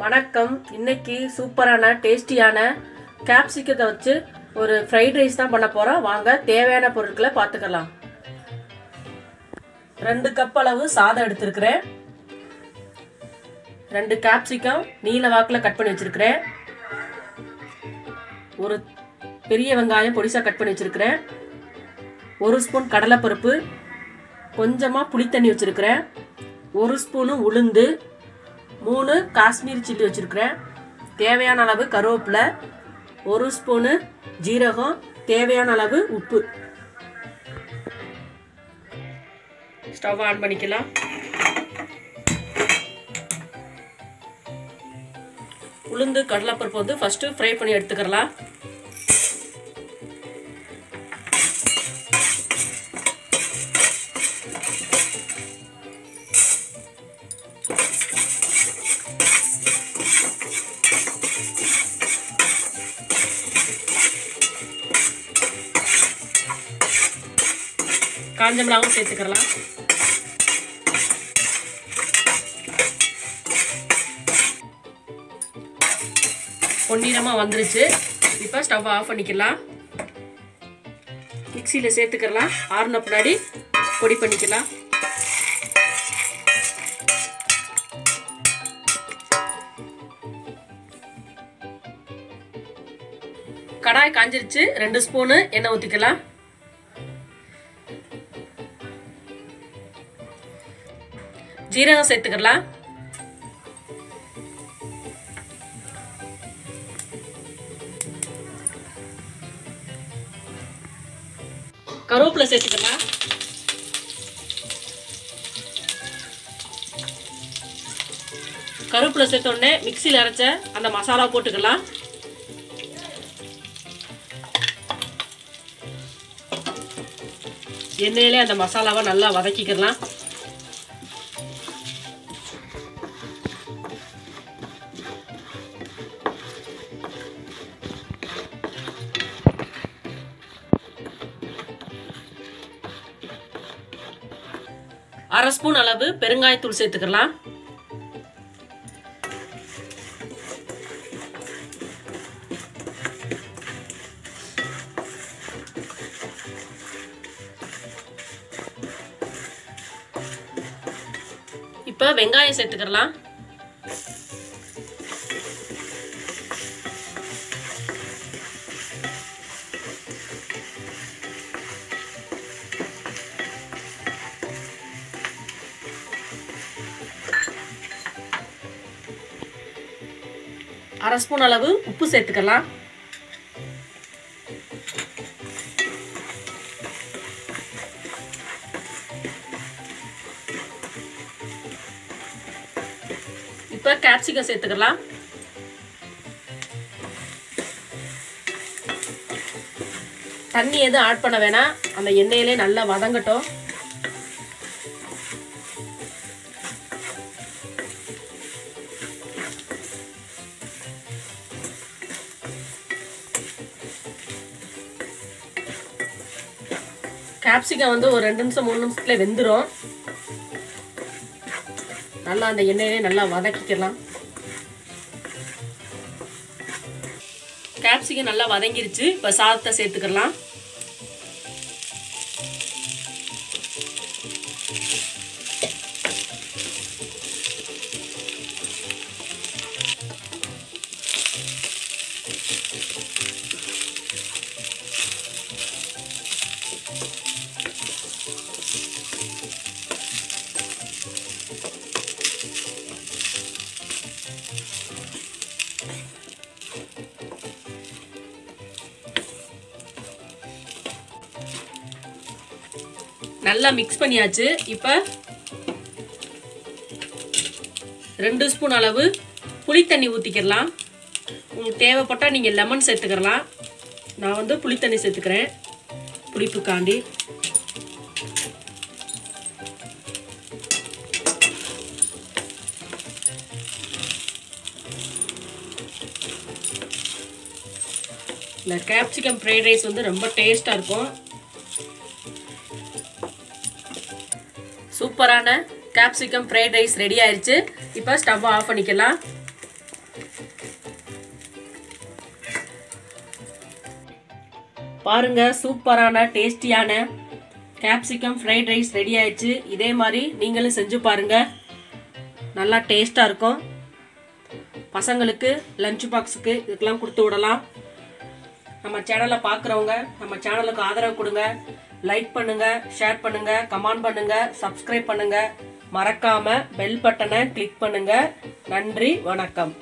வணக்கம். இன்னைக்கு சூப்பரான டேஸ்டியான கேப்சிக்கத்தை வச்சு ஒரு ஃப்ரைட் ரைஸ் தான் பண்ண போகிறோம் வாங்க தேவையான பொருட்களை பார்த்துக்கலாம். ரெண்டு கப் அளவு சாதம் எடுத்துருக்கிறேன். ரெண்டு கேப்சிகம் நீல வாக்கில் கட் பண்ணி வச்சுருக்கிறேன். ஒரு பெரிய வெங்காயம் பொடிசாக கட் பண்ணி வச்சுருக்கிறேன். ஒரு ஸ்பூன் கடலைப்பருப்பு. கொஞ்சமாக புளித்தண்ணி வச்சுருக்கிறேன். ஒரு ஸ்பூனு உளுந்து. மூணு காஷ்மீர் சில்லி வச்சுருக்கிறேன். தேவையான அளவு கருவேப்பிலை ஒரு ஸ்பூனு ஜீரகம் தேவையான அளவு உப்பு. ஸ்டவ் ஆன் பண்ணிக்கலாம். உளுந்து கடலைப்பருப்பு வந்து ஃபஸ்ட்டு ஃப்ரை பண்ணி எடுத்துக்கலாம் காஞ்ச மிளகாவும் சேர்த்துக்கலாம் பொன்னிறமாக வந்துருச்சு. இப்போ ஸ்டவ் ஆஃப் பண்ணிக்கலாம். மிக்சியில் சேர்த்துக்கலாம் ஆறுன பின்னாடி பொடி பண்ணிக்கலாம். கடாய் காஞ்சிருச்சு. ரெண்டு ஸ்பூனு எண்ணெய் ஊற்றிக்கலாம் ஜீரகம் சேர்த்துக்கலாம். கருவேப்பிலை சேர்த்துக்கலாம். கருவேப்பிலை சேர்த்த உடனே மிக்சியில் அரைச்ச அந்த மசாலா போட்டுக்கலாம். எண்ணெயிலே அந்த மசாலாவை நல்லா வதக்கிக்கலாம். அரை ஸ்பூன் அளவு பெருங்காயத்தூள் சேர்த்துக்கலாம். இப்போ வெங்காயம் சேர்த்துக்கலாம் அரை ஸ்பூன் அளவு உப்பு சேர்த்துக்கலாம் இப்போ கேப்சிகம் சேர்த்துக்கலாம். தண்ணி எதுவும் ஆட் பண்ண வேணாம். அந்த எண்ணெயிலே நல்லா வதங்கட்டும். கேப்சிகம் வந்து ஒரு ரெண்டு நிமிஷம் மூணு நிமிஷத்துல வெந்துடும் நல்லா அந்த எண்ணெயிலே நல்லா வதக்கிக்கலாம். கேப்சிகம் நல்லா வதங்கிருச்சு. இப்போ சாதத்தை சேர்த்துக்கலாம். நல்லா மிக்ஸ் பண்ணியாச்சு. இப்போ ரெண்டு ஸ்பூன் அளவு புளித்தண்ணி ஊற்றிக்கிடலாம் உங்களுக்கு தேவைப்பட்டால் நீங்கள் லெமன் சேர்த்துக்கிறலாம் நான் வந்து புளித்தண்ணி சேர்த்துக்கிறேன். புளிப்புக்காண்டி. இந்த கேப்சிகம் ஃப்ரைட் ரைஸ் வந்து ரொம்ப டேஸ்ட்டாக இருக்கும். சூப்பரான கேப்சிகம் ஃப்ரைட் ரைஸ் ரெடி ஆயிடுச்சு இப்போ ஸ்டவ்வை ஆஃப் பண்ணிக்கலாம். பாருங்க சூப்பரான டேஸ்டியான கேப்சிகம் ஃப்ரைட் ரைஸ் ரெடி ஆயிடுச்சு இதே மாதிரி நீங்களும் செஞ்சு பாருங்க. நல்லா டேஸ்ட்டாக இருக்கும். பசங்களுக்கு லஞ்ச் பாக்ஸுக்கு இதுக்கெல்லாம் கொடுத்து விடலாம். நம்ம சேனலை பார்க்குறவங்க நம்ம சேனலுக்கு ஆதரவு கொடுங்க. லைக் பண்ணுங்க ஷேர் பண்ணுங்க கமெண்ட் பண்ணுங்க சப்ஸ்கிரைப் பண்ணுங்க. மறக்காம பெல் பட்டனை கிளிக் பண்ணுங்க. நன்றி வணக்கம்.